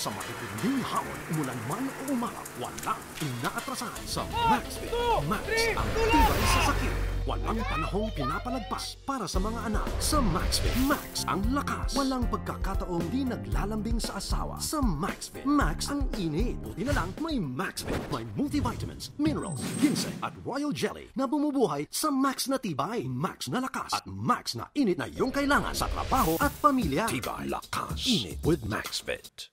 Sa matitinding hamon, umulan man o umaga, walang inaatrasahan sa MaxFit. Max ang tibay sa sakit. Walang panahong pinapalagpas para sa mga anak. Sa MaxFit, Max ang lakas. Walang pagkakataong di naglalambing sa asawa. Sa MaxFit, Max ang init. Buti na lang may MaxFit. May multivitamins, minerals, ginseng at royal jelly na bumubuhay sa Max na tibay, Max na lakas at Max na init na iyong kailangan sa trabaho at pamilya. Tibay, lakas, init with MaxFit.